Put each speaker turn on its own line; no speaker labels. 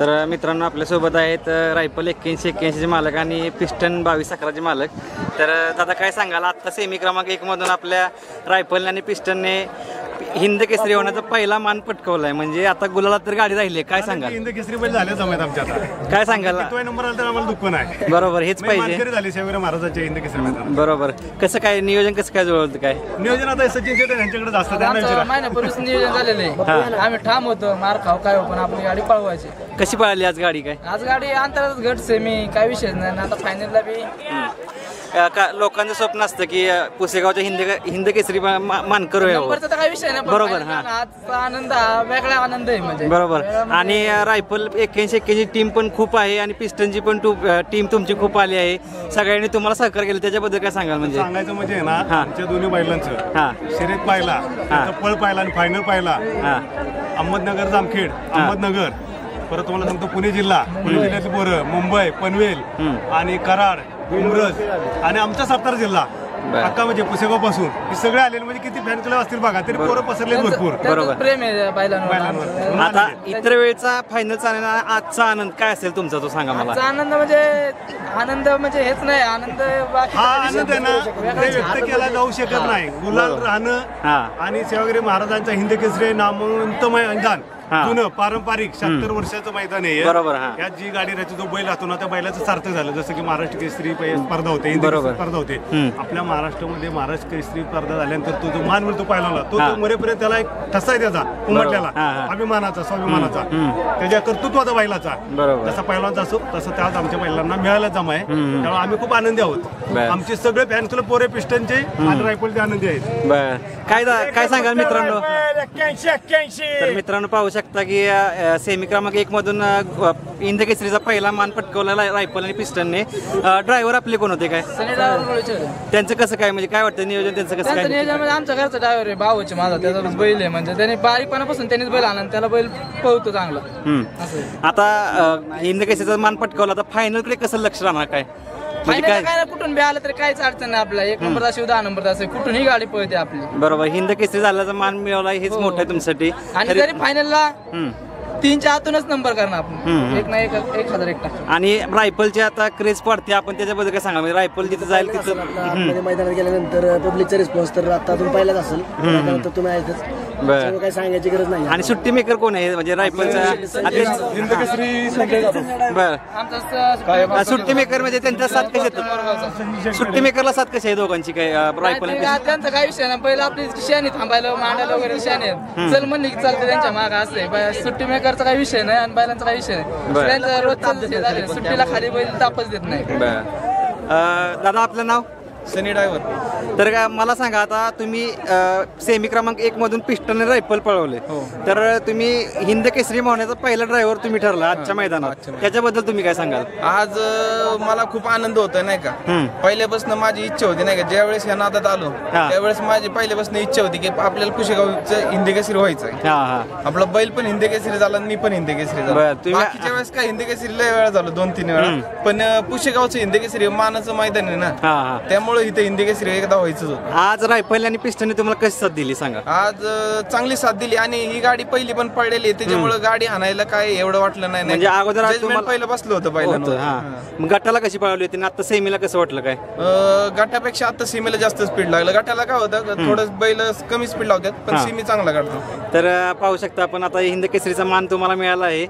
तर मित्रांनो आपल्यासोबत आहेत रायफल एक्क्याऐंशी एक्क्याऐंशीचे मालक आणि पिस्टन बावीस अकराचे मालक. तर दादा काय सांगाल? आत्ता सेमी क्रमांक एकमधून आपल्या रायफलने आणि पिस्टनने हिंद केसरी होण्याचा पहिला मान पटकवला आहे म्हणजे आता गुलाला तर गाडी राहिली आहे. काय सांगाल?
हिंद केसरी बैल झाले जमायत आमच्या आता.
काय सांगाल?
तो नंबर आला तर आम्हाला दुःख नाही.
बरोबर हेच पाहिजे.
झाली शिवराय महाराजांच्या हिंद केसरी मैदानात
बरोबर. कसं काय नियोजन कसं काय जुळवलं काय?
नियोजन आता सचिन शेट्टी यांच्याकडे जास्त
आमचं
विचारा.
महिन्यापूर्वीच नियोजन झालेलं आहे. आम्ही ठाम होतो मार खाऊ काय हो पण आपली गाडी पळवायची.
कशी पळाली आज गाडी काय?
आज गाडी अंतरातच घट सेमी काय विषय नाही. आणि आता फायनलला बी
का लोकांचं स्वप्न असतं की पुसेगावच्या हिंद हिंद केसरी मा- मा- मानकर व्हावं
नंबरचा तर काय विषय नाही पण
बरोबर, हा.
आजचा आनंद हा वेगळा आनंद आहे म्हणजे.
बरोबर.
म्हणजे-
आणि रायफल एक्क्याऐंशी एक्क्याऐंशी टीम पण खूप आहे आणि पिस्टनची पण टू टीम तुमची खूप आली आहे. सगळ्यांनी तुम्हाला सहकार्य केलं त्याच्याबद्दल काय सांगाल म्हणजे?
सांगायचं म्हणजे आहे ना
हा.
आमच्या दोन्ही बैलांचं.
हा.
शर्यत पाहिला त्यांचा पळ पाहिला आणि फायनल पाहिला.
हा.
अहमदनगर जामखेड अहमदनगर. परत तुम्हाला सांगतो पुणे जिल्हा. पुणे जिल्ह्यातली पोरं मुंबई पनवेल आणि कराड. उमरज आणि आमचा सातारा जिल्हा. अक्का म्हणजे पुसेगावपासून हे सगळे आलेले म्हणजे किती फॅन क्लब असतील बघा तरी पोरं पसरले भरपूर.
बरोबर.
प्रेम आहे बैलांवर.
बैलांवर.
आमचं.
आता इतर वेळचा फायनलचा आणि आजचा आनंद काय असेल तुमचा? तो सांगा मला.
आजचा आनंद म्हणजे आनंद म्हणजे हेच नाही. आनंद बाकी
हा
काही
आनंद आहे ना ते. व्यक्त केला जाऊ शकत नाही. गुलाल
हा.
राहणं आणि सेवागिरी महाराजांचा हिंद केसरी नामवंत मैदान
हा.
जुनं पारंपरिक शहात्तर वर्षाचं मैदान आहे
बरोबर, हा.
यात जी गाडी राहते जो बैल असतो ना त्या बैलाचं सार्थक झालं. जसं की महाराष्ट्र केसरी पै- स्पर्धा होते हिंद
बरोबर.
केसरी स्पर्धा होते.
हम्म.
आपल्या महाराष्ट्रामध्ये महाराष्ट्र केसरी स्पर्धा झाल्यानंतर तो जो मान मिळतो पाहिला तो
हा.
तो मरेपर्यंत त्याला एक ठसा आहे त्याचा उमटलेला.
हा.
अभिमानाचा स्वाभिमानाचा. त्याच्या कर्तृत्वाचा बैलाचा.
बरोबर.
जसा पहिलवानचा असो तसं त्यात आमच्या बैलांना मिळायला जमा आहे. त्यामुळे आम्ही खूप आनंदी आहोत. आमचे सगळे फॅन क्लब पोरे पिस्टनचे आणि रायफलचे आनंदी आहेत.
बर. काय दा- काय सांगाल मित्रांनो? तर मित्रांनो पाहू शकता की अ, सेमी क्रमांक एक मधून अ, ग- इंद केसरीचा पहिला मान पटकवला रायफल आणि पिस्टनने. ड्रायव्हर आपले कोण होते काय. त्यांचं कसं काय म्हणजे काय वाटतं नियोजन त्यांचं कसं काय?
नियोजन म्हणजे आमच्या घरचा ड्रायव्हर आहे भाऊचे माझा त्याचा बैल आहे. म्हणजे त्याने बारीकपणापासून त्यांनीच बैल आणला आणि त्याला बैल पळतो चांगला.
आता हिंद केसरीचा मान पटकवला तर फायनलकडे कसं लक्ष राहणार काय? म्हणजे काय?
काय कुठून बी आलं तरी काहीच अडचण नाही आपल्याला. एक नंबर असेल दहा नंबर असेल कुठून ही गाडी पळते आपली.
बरोबर. हिंद केसरी झाल्याचा मान मिळवला हेच
हो.
मोठं आहे तुमच्यासाठी.
आणि
तरी-
जरी फायनलला
हम्म.
तीनच्या आतूनच नंबर करणार आपण.
हम्म.
एक ना एक एक हजार एक टाका
आणि रायफलची आता क्रेज पडते. आपण त्याच्याबद्दल काय सांगा म्हणजे रायफल जिथं जाईल तिथं
आता आतमध्ये मैदानात गेल्यानंतर पब्लिकचा रिस्पॉन्स तर आता अजून पहिलाच असेल. त्यानंतर तुम्ही ऐकत
बर.
त्यामुळे काही सांगायची गरज नाही.
आणि सुट्टी मेकर कोण आहे? म्हणजे रायफलचा
संजय जाधव.
बर. सुट्टी मेकर म्हणजे त्यांच्या सात कसे आहेत सुट्टी मेकरला सात कसे आहे दोघांची? काय रायफल
ते त्यांचा काही विषय नाही. पहिला आपली शेणी थांबायला मांडायला वगैरे शेणी आहेत. चल म्हणली की चालते त्यांच्या मागे असते सुट्टी मेकरचा काही विषय नाही आणि बैलांचा काही विषय नाही. त्यांचा रोजचा हे. सुट्टीला खाली बैल तापच देत नाही.
बर. अं, दादा आपलं नाव?
सनी ड्रायव्हर
तर का मला सांगा आता तुम्ही सेमी क्रमांक एक मधून पिस्टन रायफल पळवले. तर तुम्ही हिंद केसरी मावण्याचा पहिला ड्रायव्हर तुम्ही ठरला आजच्या मैदानात. त्याच्याबद्दल तुम्ही काय सांगाल?
आज मला खूप आनंद होतोय नाही का. पहिल्यापासून माझी इच्छा होती नाही का? ज्यावेळेस या नादात आलो
हा.
त्यावेळेस माझी पहिल्यापासून इच्छा होती की आपल्याला पुशेगावचं हिंदी केसरी व्हायचंय.
हा हा.
आपला बैल पण हिंदी केसरी झाला आणि मी पण हिंदी केसरी झालो. बाकीच्या वेळेस काय हिंदी केसरी लय वेळा झालो दोन तीन वेळा पण अ, पुशेगावचं हिंदी केसरी मानाचं मैदान आहे ना.
हा हा.
त्यामुळे इथे हिंदी केसरी एकदा व्हायचंच होतं.
आज रायफल आणि पिस्टनने तुम्हाला कशी साथ दिली सांगा?
आज अ, चांगली साथ दिली आणि ही गाडी पहिली पण पडलेली आहे. त्याच्यामुळे गाडी हाणायला काय एवढं वाटलं नाही
म्हणजे अगोदर आज
Judgment
तुम्हाला-
पहिलं बसलं होतं
होतं,
पहिलं
हा. मग गटाला कशी पळवली होती आणि आता सेमीला कसं वाटलं काय?
अ, गटापेक्षा आता सीमेला जास्त स्पीड लागलं. गटाला काय होतं थोडं बैल कमी स्पीड लावतात पण. सीमी चांगला काढतो
तर अं, पाहू शकता आपण आता हिंद केसरीचा मान तुम्हाला मिळाला आहे.